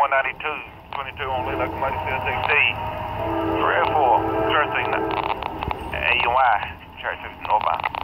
192, 22 on Lee Locomotive Field 6D. 304, church signal, AUI, church northbound.